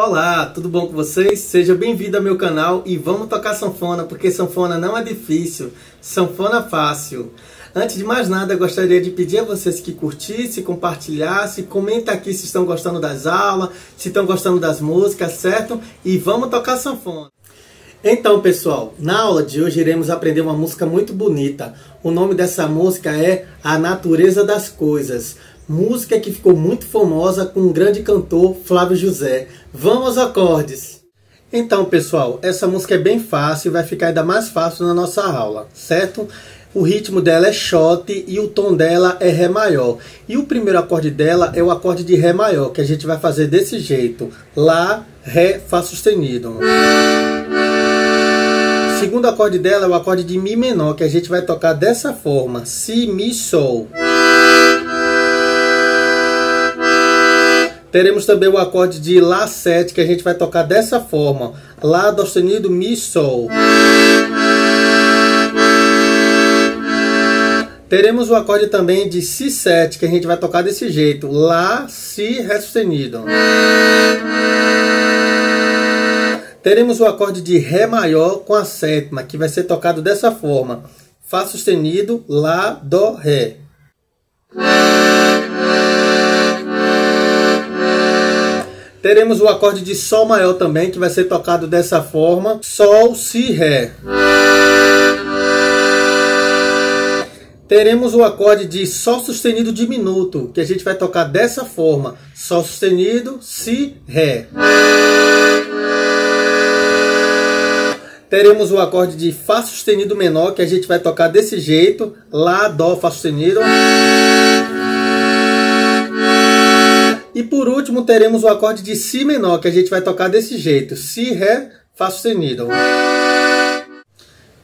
Olá, tudo bom com vocês? Seja bem-vindo ao meu canal e vamos tocar sanfona, porque sanfona não é difícil, sanfona fácil. Antes de mais nada, gostaria de pedir a vocês que curtissem, compartilhassem, comenta aqui se estão gostando das aulas, se estão gostando das músicas, certo? E vamos tocar sanfona. Então, pessoal, na aula de hoje iremos aprender uma música muito bonita. O nome dessa música é A Natureza das Coisas. Música que ficou muito famosa com o grande cantor Flávio José. Vamos aos acordes! Então, pessoal, essa música é bem fácil e vai ficar ainda mais fácil na nossa aula, certo? O ritmo dela é shot e o tom dela é Ré maior. E o primeiro acorde dela é o acorde de Ré maior, que a gente vai fazer desse jeito: Lá, Ré, Fá sustenido. O segundo acorde dela é o acorde de Mi menor, que a gente vai tocar dessa forma: Si, Mi, Sol. Teremos também o acorde de Lá7, que a gente vai tocar dessa forma. Lá, Dó sustenido, Mi, Sol. Teremos o acorde também de Si7, que a gente vai tocar desse jeito. Lá, Si, Ré sustenido. Teremos o acorde de Ré maior com a sétima, que vai ser tocado dessa forma. Fá sustenido, Lá, Dó, Ré. Teremos o acorde de Sol maior também, que vai ser tocado dessa forma: Sol, Si, Ré. Teremos o acorde de Sol sustenido diminuto, que a gente vai tocar dessa forma: Sol sustenido, Si, Ré. Teremos o acorde de Fá sustenido menor, que a gente vai tocar desse jeito: Lá, Dó, Fá sustenido. E por último, teremos o acorde de Si menor, que a gente vai tocar desse jeito: Si, Ré, Fá sustenido.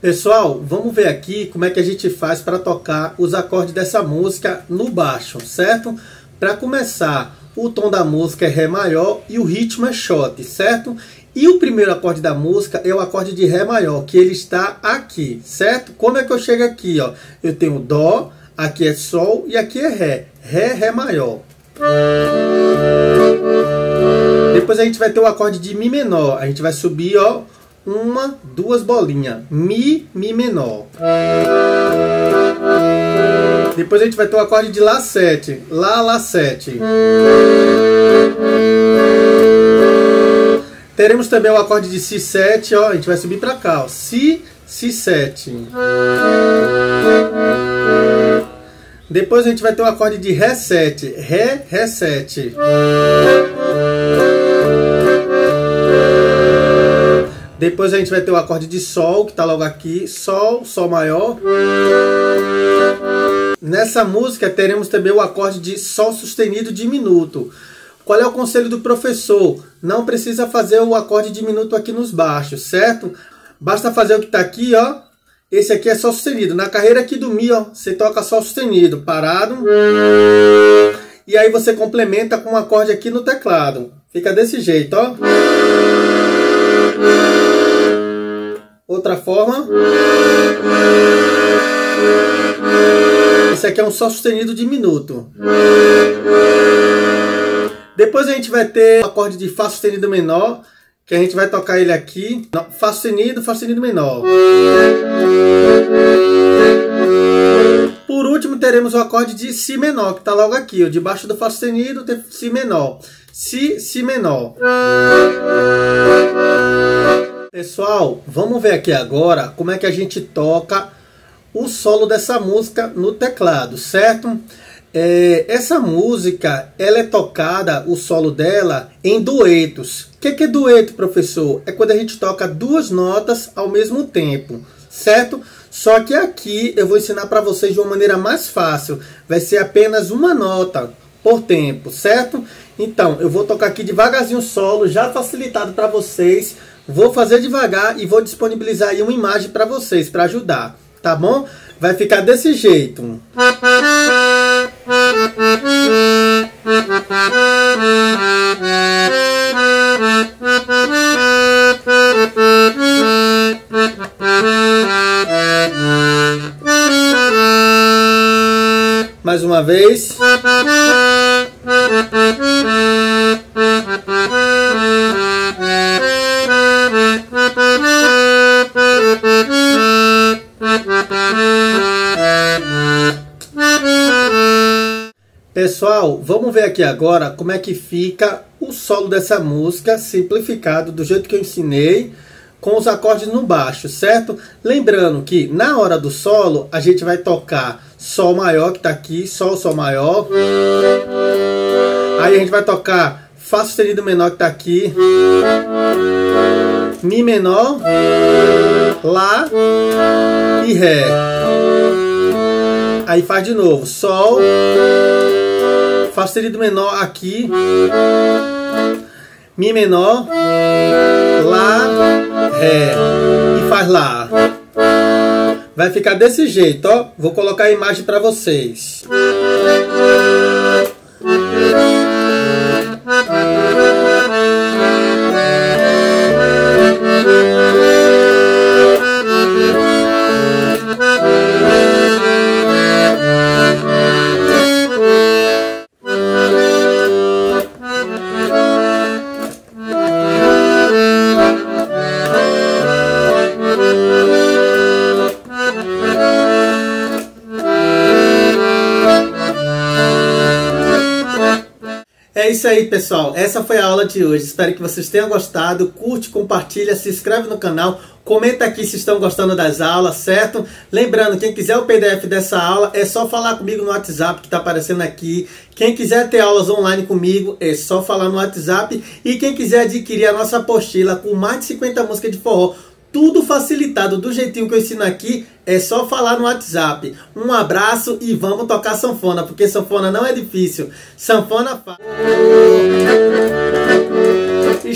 Pessoal, vamos ver aqui como é que a gente faz para tocar os acordes dessa música no baixo, certo? Para começar, o tom da música é Ré maior e o ritmo é shot, certo? E o primeiro acorde da música é o acorde de Ré maior, que ele está aqui, certo? Como é que eu chego aqui? Ó? Eu tenho Dó, aqui é Sol e aqui é Ré. Ré, Ré maior. Depois a gente vai ter o acorde de Mi menor. A gente vai subir, ó, uma, duas bolinhas. Mi, Mi menor. Depois a gente vai ter o acorde de Lá 7. Lá, Lá 7. Teremos também o acorde de Si 7, ó. A gente vai subir para cá, ó. Si, Si 7. Depois a gente vai ter o acorde de Ré 7. Ré, Ré 7. Depois a gente vai ter o acorde de Sol, que está logo aqui. Sol, Sol maior. Nessa música teremos também o acorde de Sol sustenido diminuto. Qual é o conselho do professor? Não precisa fazer o acorde diminuto aqui nos baixos, certo? Basta fazer o que está aqui, ó. Esse aqui é Sol sustenido. Na carreira aqui do Mi, ó, você toca Sol sustenido, parado. E aí você complementa com um acorde aqui no teclado. Fica desse jeito, ó. Outra forma. Esse aqui é um Sol sustenido diminuto. Depois a gente vai ter o acorde de Fá sustenido menor, que a gente vai tocar ele aqui. Fá sustenido, Fá sustenido menor. Por último, teremos o acorde de Si menor, que está logo aqui. Ó, debaixo do Fá sustenido tem Si menor. Si, Si menor. Pessoal, vamos ver aqui agora como é que a gente toca o solo dessa música no teclado, certo? É, essa música, ela é tocada, o solo dela, em duetos. O que, que é dueto, professor? É quando a gente toca duas notas ao mesmo tempo, certo? Só que aqui eu vou ensinar para vocês de uma maneira mais fácil. Vai ser apenas uma nota por tempo, certo? Então, eu vou tocar aqui devagarzinho o solo, já facilitado para vocês. Vou fazer devagar e vou disponibilizar aí uma imagem para vocês, para ajudar, tá bom? Vai ficar desse jeito. Mais uma vez. Pessoal, vamos ver aqui agora como é que fica o solo dessa música simplificado do jeito que eu ensinei com os acordes no baixo, certo? Lembrando que na hora do solo a gente vai tocar Sol maior que tá aqui, Sol, Sol maior. Aí a gente vai tocar Fá sustenido menor que tá aqui, Mi menor, Lá e Ré. Aí faz de novo Sol, Fá sustenido menor aqui, Mi menor, Lá, Ré e faz Lá. Vai ficar desse jeito, ó. Vou colocar a imagem para vocês. Isso aí, pessoal. Essa foi a aula de hoje. Espero que vocês tenham gostado. Curte, compartilha, se inscreve no canal. Comenta aqui se estão gostando das aulas, certo? Lembrando, quem quiser o PDF dessa aula, é só falar comigo no WhatsApp que está aparecendo aqui. Quem quiser ter aulas online comigo, é só falar no WhatsApp. E quem quiser adquirir a nossa apostila com mais de 50 músicas de forró, tudo facilitado do jeitinho que eu ensino aqui, é só falar no WhatsApp. Um abraço e vamos tocar sanfona, porque sanfona não é difícil. Sanfona fácil. E.